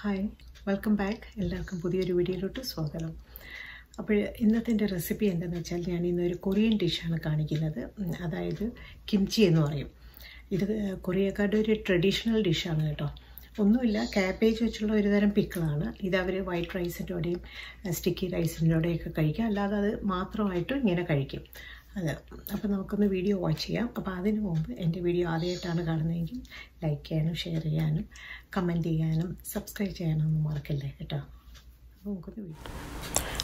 Hi welcome back എല്ലാവർക്കും പുതിയൊരു വീഡിയോയിലോട്ട് സ്വാഗതം. അപ്പോൾ ഇന്നത്തെ എന്റെ റെസിപ്പി എന്താണെന്ന് വെച്ചാൽ ഞാൻ ഇന്നൊരു കൊറിയൻ ഡിഷാണ് കാണിക്കുന്നത്. അതായത് കിംച്ചി എന്ന് പറയും. ഇത് കൊറിയക്കാരുടെ ഒരു ട്രഡീഷണൽ ഡിഷാണ് കേട്ടോ. ഒന്നുമില്ല ക്യാബേജ് വെച്ചുള്ള ഒരു തരം പിക്കിളാണ് ഇത് അവർ വൈറ്റ് റൈസിന്റെ കൂടെയും സ്റ്റിക്കി റൈസിന്റെ കൂടെയൊക്കെ കഴിക്കുക അല്ലാതെ അത് മാത്രമായിട്ടും ഇങ്ങനെ കഴിക്കും. അതെ. അപ്പോൾ നമുക്കൊന്ന് വീഡിയോ വാച്ച് ചെയ്യാം. അപ്പോൾ അതിന് മുമ്പ് എന്റെ വീഡിയോ ആദ്യമായിട്ടാണ് കാണുന്നതെങ്കിൽ ലൈക്ക് ചെയ്യാനും ഷെയർ ചെയ്യാനും കമന്റ് ചെയ്യാനും സബ്സ്ക്രൈബ് ചെയ്യാനും ഒന്നും മറക്കല്ലേ കേട്ടോ? അപ്പോൾ നമുക്കൊന്ന് വീഡിയോ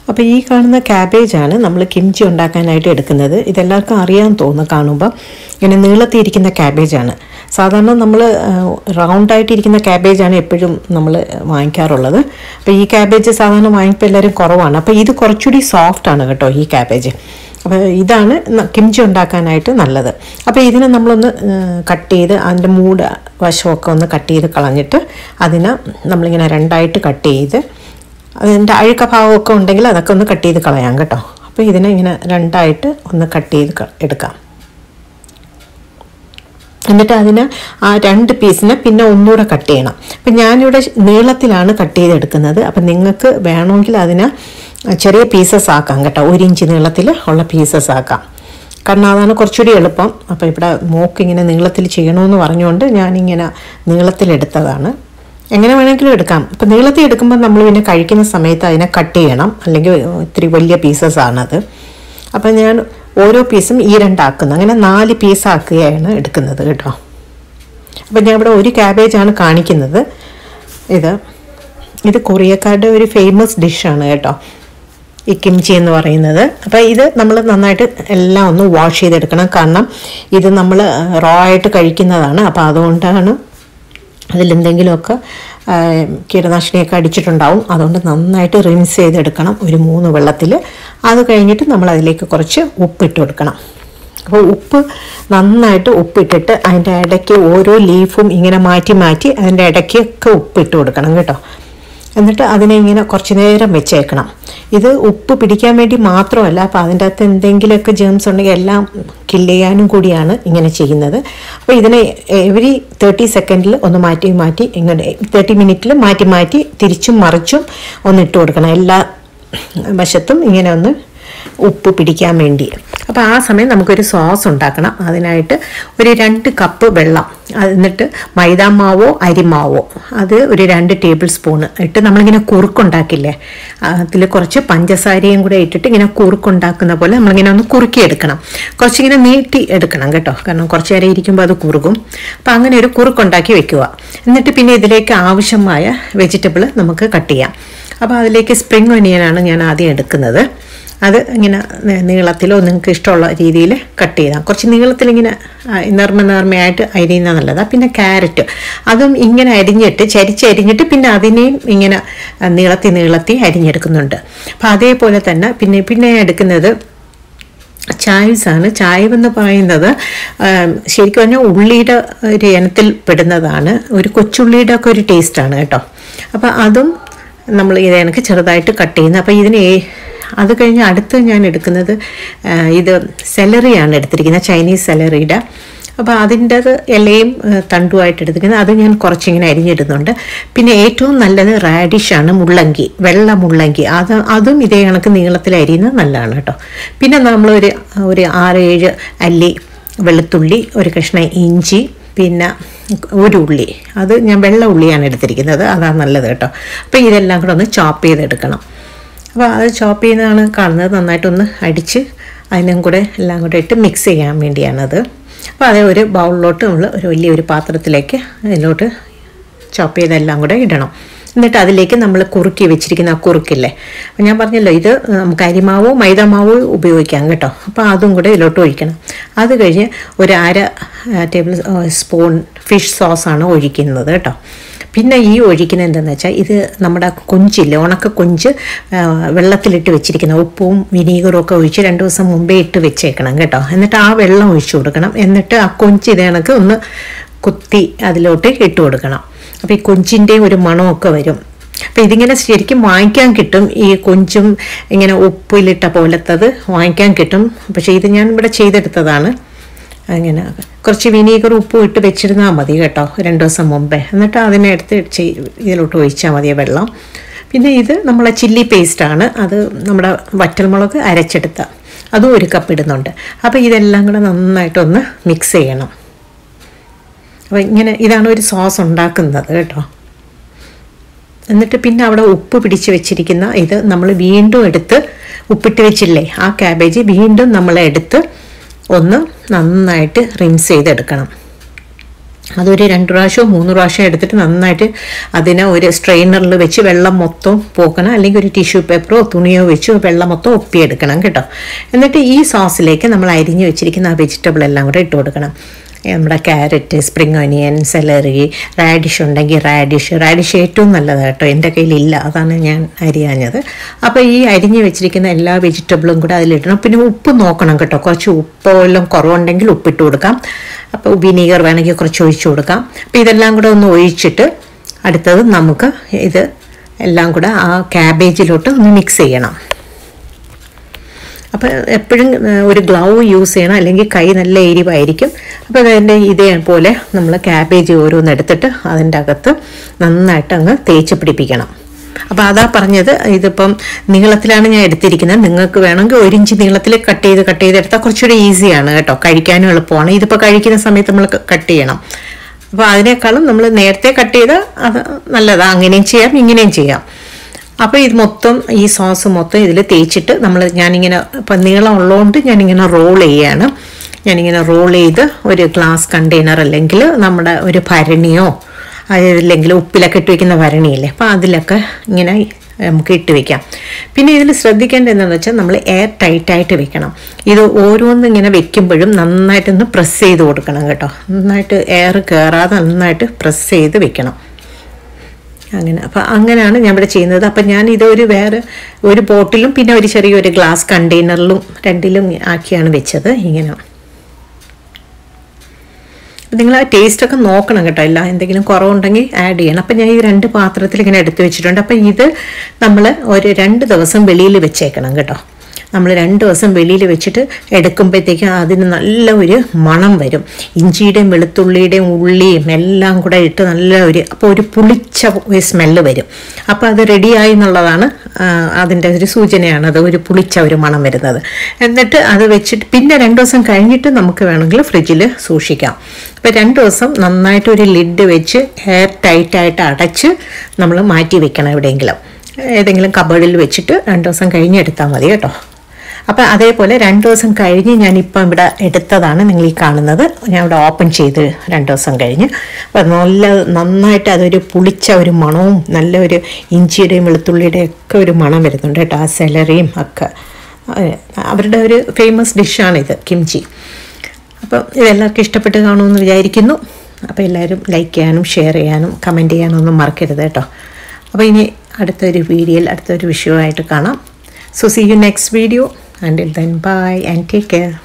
അപ്പോൾ ഈ കാണുന്ന ക്യാബേജാണ് നമ്മൾ കിംചി ഉണ്ടാക്കാനായിട്ട് എടുക്കുന്നത്. ഇതെല്ലാവർക്കും അറിയാൻ തോന്നുന്നു കാണുമ്പോൾ ഇങ്ങനെ നീളത്തിയിരിക്കുന്ന ക്യാബേജാണ് സാധാരണ നമ്മൾ റൗണ്ടായിട്ടിരിക്കുന്ന ക്യാബേജാണ് എപ്പോഴും നമ്മൾ വാങ്ങിക്കാറുള്ളത്. അപ്പോൾ ഈ ക്യാബേജ് സാധാരണ വാങ്ങിപ്പോൾ എല്ലാവരും കുറവാണ്. അപ്പോൾ ഇത് കുറച്ചുകൂടി സോഫ്റ്റാണ് കേട്ടോ ഈ ക്യാബേജ് ഇതാണ് കിംചി ഉണ്ടാക്കാനായിട്ട് നല്ലത്. അപ്പോൾ ഇതിനെ നമ്മളൊന്ന് കട്ട് ചെയ്ത് അതിന്റെ മൂട് വശമൊക്കെ ഒന്ന് കട്ട് ചെയ്ത് കളഞ്ഞിട്ട് അതിനെ നമ്മളിങ്ങനെ രണ്ടായിട്ട് കട്ട് ചെയ്ത് അതിന്റെ അഴുക്ക ഭാഗമൊക്കെ ഉണ്ടെങ്കിൽ അതൊക്കെ ഒന്ന് കട്ട് ചെയ്ത് കളയാം കേട്ടോ. അപ്പോൾ ഇതിനെ ഇങ്ങനെ രണ്ടായിട്ട് ഒന്ന് കട്ട് ചെയ്ത് എടുക്കാം. എന്നിട്ട് അതിന് ആ രണ്ട് പീസിനെ പിന്നെ ഒന്നുകൂടെ കട്ട് ചെയ്യണം. അപ്പം ഞാനിവിടെ നീളത്തിലാണ് കട്ട് ചെയ്തെടുക്കുന്നത്. അപ്പം നിങ്ങൾക്ക് വേണമെങ്കിൽ അതിനെ ചെറിയ പീസസ് ആക്കാം കേട്ടോ. ഒരു ഇഞ്ച് നീളത്തിൽ ഉള്ള പീസസ് ആക്കാം. കാരണം അതാണ് കുറച്ചുകൂടി എളുപ്പം. അപ്പോൾ ഇവിടെ മോക്ക് ഇങ്ങനെ നീളത്തിൽ ചെയ്യണമെന്ന് പറഞ്ഞുകൊണ്ട് ഞാനിങ്ങനെ നീളത്തിലെടുത്തതാണ് എങ്ങനെ വേണമെങ്കിലും എടുക്കാം. ഇപ്പം നീളത്തിൽ എടുക്കുമ്പോൾ നമ്മൾ പിന്നെ കഴിക്കുന്ന സമയത്ത് അതിനെ കട്ട് ചെയ്യണം. അല്ലെങ്കിൽ ഇത്തിരി വലിയ പീസസ് ആണത്. അപ്പം ഞാൻ ഓരോ പീസും ഈ രണ്ടാക്കുന്നു. അങ്ങനെ നാല് പീസാക്കുകയാണ് എടുക്കുന്നത് കേട്ടോ. അപ്പം ഞാൻ ഇവിടെ ഒരു ക്യാബേജാണ് കാണിക്കുന്നത്. ഇത് ഇത് കൊറിയക്കാരുടെ ഒരു ഫേമസ് ഡിഷാണ് കേട്ടോ. ഈ കിംചി എന്ന് പറയുന്നത്. അപ്പോൾ ഇത് നമ്മൾ നന്നായിട്ട് എല്ലാം ഒന്ന് വാഷ് ചെയ്തെടുക്കണം. കാരണം ഇത് നമ്മൾ റോ ആയിട്ട് കഴിക്കുന്നതാണ്. അപ്പോൾ അതുകൊണ്ടാണ് അതിലെന്തെങ്കിലുമൊക്കെ കീടനാശിനിയൊക്കെ അടിച്ചിട്ടുണ്ടാവും. അതുകൊണ്ട് നന്നായിട്ട് റിൻസ് ചെയ്തെടുക്കണം ഒരു മൂന്ന് വെള്ളത്തിൽ അത് കഴിഞ്ഞിട്ട് നമ്മൾ അതിലേക്ക് കുറച്ച് ഉപ്പിട്ട് കൊടുക്കണം. അപ്പോൾ ഉപ്പ് നന്നായിട്ട് ഉപ്പിട്ടിട്ട് അതിന്റെ ഇടയ്ക്ക് ഓരോ ലീഫും ഇങ്ങനെ മാറ്റി മാറ്റി അതിന്റെ ഇടയ്ക്കൊക്കെ ഉപ്പിട്ട് കൊടുക്കണം കേട്ടോ. എന്നിട്ട് അതിനെ ഇങ്ങനെ കുറച്ച് നേരം വെച്ചേക്കണം. ഇത് ഉപ്പ് പിടിക്കാൻ വേണ്ടി മാത്രമല്ല അപ്പോൾ അതിന്റെ അകത്ത് എന്തെങ്കിലുമൊക്കെ ജേംസ് ഉണ്ടെങ്കിൽ എല്ലാം കില്ല് ചെയ്യാനും കൂടിയാണ് ഇങ്ങനെ ചെയ്യുന്നത്. അപ്പോൾ ഇതിനെ എവരി തേർട്ടി സെക്കൻഡിൽ ഒന്ന് മാറ്റി മാറ്റി ഇങ്ങനെ തേർട്ടി മിനിറ്റിൽ മാറ്റി മാറ്റി തിരിച്ചും മറിച്ചും ഒന്ന് ഇട്ട് കൊടുക്കണം. എല്ലാ വശത്തും ഇങ്ങനെ ഒന്ന് ഉപ്പ് പിടിക്കാൻ വേണ്ടി. അപ്പോൾ ആ സമയം നമുക്കൊരു സോസ് ഉണ്ടാക്കണം. അതിനായിട്ട് ഒരു രണ്ട് കപ്പ് വെള്ളം. എന്നിട്ട് മൈദാമാവോ അരിമാവോ അത് ഒരു രണ്ട് ടേബിൾ സ്പൂണ് ഇട്ട് നമ്മളിങ്ങനെ കുറുക്കുണ്ടാക്കില്ലേ? അതിൽ കുറച്ച് പഞ്ചസാരയും കൂടെ ഇട്ടിട്ട് ഇങ്ങനെ കുറുക്കുണ്ടാക്കുന്ന പോലെ നമ്മളിങ്ങനെ ഒന്ന് കുറുക്കിയെടുക്കണം. കുറച്ചിങ്ങനെ നീട്ടി എടുക്കണം കേട്ടോ. കാരണം കുറച്ച് നേരം ഇരിക്കുമ്പോൾ അത് കുറുകും. അപ്പോൾ അങ്ങനെ ഒരു കുറുക്കുണ്ടാക്കി വെക്കുക. എന്നിട്ട് പിന്നെ ഇതിലേക്ക് ആവശ്യമായ വെജിറ്റബിൾ നമുക്ക് കട്ട് ചെയ്യാം. അപ്പോൾ അതിലേക്ക് സ്പ്രിങ് ഒനിയനാണ് ഞാൻ ആദ്യം എടുക്കുന്നത്. അത് ഇങ്ങനെ നീളത്തിലോ നിങ്ങൾക്ക് ഇഷ്ടമുള്ള രീതിയിൽ കട്ട് ചെയ്താൽ കുറച്ച് നീളത്തിലിങ്ങനെ ഇങ്ങനെ നേർമ നേർമയായിട്ട് അരിയുന്ന നല്ലതാണ് പിന്നെ ക്യാരറ്റ്. അതും ഇങ്ങനെ അരിഞ്ഞിട്ട് ചരിച്ചരിഞ്ഞിട്ട് പിന്നെ അതിനെയും ഇങ്ങനെ നീളത്തി നീളത്തി അരിഞ്ഞെടുക്കുന്നുണ്ട്. അപ്പോൾ അതേപോലെ തന്നെ പിന്നെ പിന്നെ എടുക്കുന്നത് ചായ്സാണ്. ചായ എന്ന് പറയുന്നത് ശരിക്കും പറഞ്ഞാൽ ഉള്ളിയുടെ ഒരു ഇനത്തിൽ പെടുന്നതാണ്. ഒരു കൊച്ചുള്ളിയുടെ ഒക്കെ ഒരു ടേസ്റ്റാണ് കേട്ടോ. അപ്പോൾ അതും നമ്മൾ ഇത് എനിക്ക് ചെറുതായിട്ട് കട്ട് ചെയ്യുന്നത് അപ്പോൾ ഇതിന് അത് കഴിഞ്ഞ് അടുത്ത് ഞാൻ എടുക്കുന്നത് ഇത് സെലറിയാണ് എടുത്തിരിക്കുന്നത് ചൈനീസ് സെലറിയുടെ അപ്പോൾ അതിന്റെ ഇലയും തണ്ടുമായിട്ട് എടുത്തിരിക്കുന്നത്. അത് ഞാൻ കുറച്ചിങ്ങനെ അരിഞ്ഞിടുന്നുണ്ട്. പിന്നെ ഏറ്റവും നല്ലത് റാഡിഷാണ് മുള്ളങ്കി വെള്ള മുള്ളങ്കി. അത് അതും ഇതേ കണക്ക് നീളത്തിൽ അരിയുന്നത് നല്ലതാണ് കേട്ടോ. പിന്നെ നമ്മൾ ഒരു ഒരു ആറ് ഏഴ് അല്ലി വെളുത്തുള്ളി ഒരു കഷ്ണം ഇഞ്ചി പിന്നെ ഒരു ഉള്ളി. അത് ഞാൻ വെള്ള ഉള്ളിയാണ് എടുത്തിരിക്കുന്നത്. അതാണ് നല്ലത് കേട്ടോ. അപ്പോൾ ഇതെല്ലാം കൂടെ ഒന്ന് ചോപ്പ് ചെയ്തെടുക്കണം. അപ്പോൾ അത് ചോപ്പ് ചെയ്യുന്നതാണ് കാണുന്നത്. നന്നായിട്ടൊന്ന് അടിച്ച് അതിനും കൂടെ എല്ലാം കൂടെ ഇട്ട് മിക്സ് ചെയ്യാൻ വേണ്ടിയാണത്. അപ്പോൾ അതേ ഒരു ബൗളിലോട്ട് നമ്മൾ ഒരു വലിയൊരു പാത്രത്തിലേക്ക് അതിലോട്ട് ചോപ്പ് ചെയ്തെല്ലാം കൂടെ ഇടണം. എന്നിട്ട് അതിലേക്ക് നമ്മൾ കുറുക്കി വെച്ചിരിക്കുന്ന ആ കുറുക്കില്ലേ? അപ്പം ഞാൻ പറഞ്ഞല്ലോ ഇത് നമുക്ക് അരിമാവോ മൈദാമാവോ ഉപയോഗിക്കാം കേട്ടോ. അപ്പോൾ അതും കൂടെ ഇതിലോട്ട് ഒഴിക്കണം. അത് കഴിഞ്ഞ് ഒരു അര ടേബിൾ സ്പൂൺ ഫിഷ് സോസാണ് ഒഴിക്കുന്നത് കേട്ടോ. പിന്നെ ഈ ഒഴിക്കുന്നത് എന്താണെന്ന് വെച്ചാൽ ഇത് നമ്മുടെ കൊഞ്ചില്ലേ ഉണക്ക കൊഞ്ച് വെള്ളത്തിലിട്ട് വെച്ചിരിക്കുന്ന ഉപ്പും വിനീഗറും ഒക്കെ ഒഴിച്ച് രണ്ട് ദിവസം മുമ്പേ ഇട്ട് വെച്ചേക്കണം കേട്ടോ. എന്നിട്ട് ആ വെള്ളം ഒഴിച്ചു കൊടുക്കണം. എന്നിട്ട് ആ കൊഞ്ച് ഇത് കണക്ക് ഒന്ന് കുത്തി അതിലോട്ട് ഇട്ട് കൊടുക്കണം. അപ്പോൾ ഈ കൊഞ്ചിന്റെ ഒരു മണമൊക്കെ വരും. അപ്പോൾ ഇതിങ്ങനെ ശരിക്കും വാങ്ങിക്കാൻ കിട്ടും. ഈ കൊഞ്ചും ഇങ്ങനെ ഉപ്പിലിട്ട പോലത്തത് വാങ്ങിക്കാൻ കിട്ടും. പക്ഷേ ഇത് ഞാൻ ഇവിടെ ചെയ്തെടുത്തതാണ്. അങ്ങനെ കുറച്ച് വിനീഗർ ഉപ്പും ഇട്ട് വെച്ചിരുന്നാൽ മതി കേട്ടോ രണ്ട് ദിവസം മുമ്പേ. എന്നിട്ട് അതിനെ എടുത്ത് ചെയ്- ഇതിലോട്ട് ഒഴിച്ചാൽ മതി വെള്ളം. പിന്നെ ഇത് നമ്മളെ ചില്ലി പേസ്റ്റാണ് അത് നമ്മുടെ വറ്റൽമുളക് അരച്ചെടുത്ത. അതും ഒരു കപ്പ് ഇടുന്നുണ്ട്. അപ്പോൾ ഇതെല്ലാം കൂടെ നന്നായിട്ടൊന്ന് മിക്സ് ചെയ്യണം. അപ്പോൾ ഇങ്ങനെ ഇതാണ് ഒരു സോസ് ഉണ്ടാക്കുന്നത് കേട്ടോ. എന്നിട്ട് പിന്നെ അവിടെ ഉപ്പ് പിടിച്ച് വെച്ചിരിക്കുന്ന ഇത് നമ്മൾ വീണ്ടും എടുത്ത് ഉപ്പിട്ട് വെച്ചില്ലേ ആ ക്യാബേജ് വീണ്ടും നമ്മൾ എടുത്ത് ഒന്ന് നന്നായിട്ട് റിൻസ് ചെയ്തെടുക്കണം. അതൊരു രണ്ട് പ്രാവശ്യമോ മൂന്ന് പ്രാവശ്യം എടുത്തിട്ട് നന്നായിട്ട് അതിനെ ഒരു സ്ട്രെയിനറിൽ വെച്ച് വെള്ളം മൊത്തം പോക്കണം. അല്ലെങ്കിൽ ഒരു ടിഷ്യൂ പേപ്പറോ തുണിയോ വെച്ച് വെള്ളം മൊത്തം ഒപ്പിയെടുക്കണം കേട്ടോ. എന്നിട്ട് ഈ സോസിലേക്ക് നമ്മൾ അരിഞ്ഞ് വെച്ചിരിക്കുന്ന ആ വെജിറ്റബിൾ എല്ലാം കൂടെ ഇട്ട് കൊടുക്കണം നമ്മുടെ carrot spring onion celery radish ഉണ്ടെങ്കിൽ റാഡിഷ് റാഡിഷ് ഏറ്റവും നല്ലതാണ് കേട്ടോ. എന്റെ കയ്യിലില്ല. അതാണ് ഞാൻ അരിയാഞ്ഞത്. അപ്പോൾ ഈ അരിഞ്ഞ് വെച്ചിരിക്കുന്ന എല്ലാ വെജിറ്റബിളും കൂടെ അതിലിടണം. പിന്നെ ഉപ്പ് നോക്കണം കേട്ടോ. കുറച്ച് ഉപ്പ് എല്ലാം കുറവുണ്ടെങ്കിൽ ഉപ്പിട്ട് കൊടുക്കാം. അപ്പോൾ വിനീഗർ വേണമെങ്കിൽ കുറച്ച് ഒഴിച്ചു കൊടുക്കാം. അപ്പോൾ ഇതെല്ലാം കൂടെ ഒന്ന് ഒഴിച്ചിട്ട് അടുത്തത് നമുക്ക് ഇത് എല്ലാം കൂടെ ആ ക്യാബേജിലോട്ട് ഒന്ന് മിക്സ് ചെയ്യണം. അപ്പോൾ എപ്പോഴും ഒരു ഗ്ലൗ യൂസ് ചെയ്യണം. അല്ലെങ്കിൽ കൈ നല്ല എരിവായിരിക്കും. അപ്പോൾ അതിന്റെ ഇതേപോലെ നമ്മൾ ക്യാബേജ് ഓരോന്ന് എടുത്തിട്ട് അതിന്റെ അകത്ത് നന്നായിട്ട് അങ്ങ് തേച്ച് പിടിപ്പിക്കണം. അപ്പോൾ അതാ പറഞ്ഞത്. ഇതിപ്പം നീളത്തിലാണ് ഞാൻ എടുത്തിരിക്കുന്നത്. നിങ്ങൾക്ക് വേണമെങ്കിൽ ഒരു ഇഞ്ച് നീളത്തിൽ കട്ട് ചെയ്ത് കട്ട് ചെയ്ത് എടുത്താൽ കുറച്ചുകൂടി ഈസിയാണ് കേട്ടോ. കഴിക്കാനും എളുപ്പമാണ്. ഇതിപ്പോൾ കഴിക്കുന്ന സമയത്ത് നമ്മൾ കട്ട് ചെയ്യണം. അപ്പോൾ അതിനേക്കാളും നമ്മൾ നേരത്തെ കട്ട് ചെയ്ത് അത് നല്ലതാണ് അങ്ങനെയും ചെയ്യാം ഇങ്ങനെയും ചെയ്യാം. അപ്പോൾ ഇത് മൊത്തം ഈ സോസ് മൊത്തം ഇതിൽ തേച്ചിട്ട് നമ്മൾ ഞാനിങ്ങനെ ഇപ്പം നീളം ഉള്ളതുകൊണ്ട് ഞാനിങ്ങനെ റോൾ ചെയ്യാണ്. ഞാനിങ്ങനെ റോൾ ചെയ്ത് ഒരു ഗ്ലാസ് കണ്ടെയ്നർ അല്ലെങ്കിൽ നമ്മുടെ ഒരു ഭരണിയോ അല്ലെങ്കിൽ ഉപ്പിലൊക്കെ ഇട്ട് വയ്ക്കുന്ന ഭരണിയില്ലേ അപ്പോൾ അതിലൊക്കെ ഇങ്ങനെ നമുക്ക് ഇട്ട് വെക്കാം. പിന്നെ ഇതിൽ ശ്രദ്ധിക്കേണ്ടത് എന്താണെന്ന് വെച്ചാൽ നമ്മൾ എയർ ടൈറ്റായിട്ട് വെക്കണം. ഇത് ഓരോന്നും ഇങ്ങനെ വെക്കുമ്പോഴും നന്നായിട്ടൊന്ന് പ്രസ് ചെയ്ത് കൊടുക്കണം കേട്ടോ. നന്നായിട്ട് എയർ കയറാതെ നന്നായിട്ട് പ്രസ് ചെയ്ത് വെക്കണം. അങ്ങനെ. അപ്പം അങ്ങനെയാണ് ഞാൻ ഇവിടെ ചെയ്യുന്നത്. അപ്പം ഞാൻ ഇതൊരു വേറെ ഒരു ബോട്ടിലും പിന്നെ ഒരു ചെറിയൊരു ഗ്ലാസ് കണ്ടെയ്നറിലും രണ്ടിലും ആക്കിയാണ് വെച്ചത്. ഇങ്ങനെ. നിങ്ങൾ ആ ടേസ്റ്റൊക്കെ നോക്കണം കേട്ടോ. എല്ലാം എന്തെങ്കിലും കുറവുണ്ടെങ്കിൽ ആഡ് ചെയ്യണം. അപ്പം ഞാൻ ഈ രണ്ട് പാത്രത്തിൽ ഇങ്ങനെ എടുത്ത് വെച്ചിട്ടുണ്ട്. അപ്പം ഇത് നമ്മൾ ഒരു രണ്ട് ദിവസം വെളിയിൽ വെച്ചേക്കണം കേട്ടോ. നമ്മൾ രണ്ട് ദിവസം വെളിയിൽ വെച്ചിട്ട് എടുക്കുമ്പോഴത്തേക്കും അതിന് നല്ല ഒരു മണം വരും. ഇഞ്ചിയുടെയും വെളുത്തുള്ളിയുടെയും ഉള്ളിയും എല്ലാം കൂടെ ഇട്ട് നല്ല ഒരു അപ്പോൾ ഒരു പുളിച്ച സ്മെല്ല് വരും. അപ്പോൾ അത് റെഡിയായി എന്നുള്ളതാണ് അതിന്റെ ഒരു സൂചനയാണ്. അത് ഒരു പുളിച്ച ഒരു മണം വരുന്നത്. എന്നിട്ട് അത് വെച്ചിട്ട് പിന്നെ രണ്ട് ദിവസം കഴിഞ്ഞിട്ട് നമുക്ക് വേണമെങ്കിൽ ഫ്രിഡ്ജിൽ സൂക്ഷിക്കാം. അപ്പോൾ രണ്ട് ദിവസം നന്നായിട്ട് ഒരു ലിഡ് വെച്ച് ഹെയർ ടൈറ്റായിട്ട് അടച്ച് നമ്മൾ മാറ്റി വെക്കണം എവിടെയെങ്കിലും. ഏതെങ്കിലും കബേർഡിൽ വെച്ചിട്ട് രണ്ട് ദിവസം കഴിഞ്ഞെടുത്താൽ മതി കേട്ടോ. അപ്പം അതേപോലെ രണ്ട് ദിവസം കഴിഞ്ഞ് ഞാനിപ്പം ഇവിടെ എടുത്തതാണ് നിങ്ങൾ ഈ കാണുന്നത്. ഞാൻ ഇവിടെ ഓപ്പൺ ചെയ്ത് രണ്ട് ദിവസം കഴിഞ്ഞ്. അപ്പം നല്ല നന്നായിട്ട് അതൊരു പുളിച്ച ഒരു മണവും നല്ല ഒരു ഇഞ്ചിയുടെയും വെളുത്തുള്ളിയുടെയും ഒക്കെ ഒരു മണം വരുന്നുണ്ട് കേട്ടോ ആ സെലറിയും ഒക്കെ. അവരുടെ ഒരു ഫേമസ് ഡിഷാണിത് കിംചി അപ്പം ഇതെല്ലാവർക്കും ഇഷ്ടപ്പെട്ട് കാണുമെന്ന് വിചാരിക്കുന്നു. അപ്പോൾ എല്ലാവരും ലൈക്ക് ചെയ്യാനും ഷെയർ ചെയ്യാനും കമന്റ് ചെയ്യാനും ഒന്നും മറക്കരുത് കേട്ടോ. അപ്പോൾ ഇനി അടുത്തൊരു വീഡിയോയിൽ അടുത്തൊരു വിഷയമായിട്ട് കാണാം. So see you next video until then bye and take care